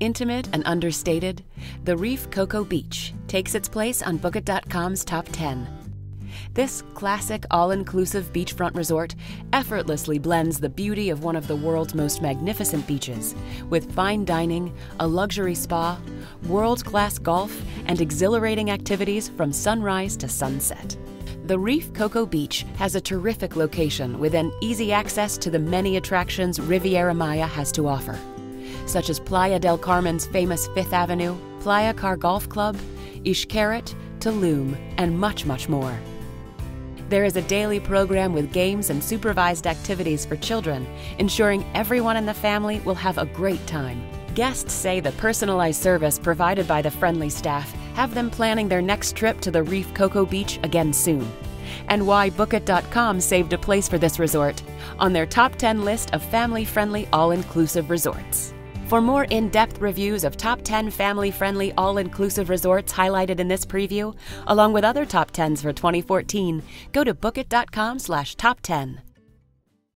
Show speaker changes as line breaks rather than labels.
Intimate and understated, the Reef Coco Beach takes its place on Bookit.com's top 10. This classic all inclusive beachfront resort effortlessly blends the beauty of one of the world's most magnificent beaches with fine dining, a luxury spa, world class golf, and exhilarating activities from sunrise to sunset. The Reef Coco Beach has a terrific location with an easy access to the many attractions Riviera Maya has to offer, such as Playa del Carmen's famous Fifth Avenue, Playacar Golf Club, Xcaret, Tulum, and much, much more. There is a daily program with games and supervised activities for children, ensuring everyone in the family will have a great time. Guests say the personalized service provided by the friendly staff have them planning their next trip to the Reef Coco Beach again soon. And why Bookit.com saved a place for this resort on their top 10 list of family friendly all inclusive resorts. For more in depth reviews of top 10 family friendly all inclusive resorts highlighted in this preview, along with other top 10s for 2014, go to bookit.com slash top 10.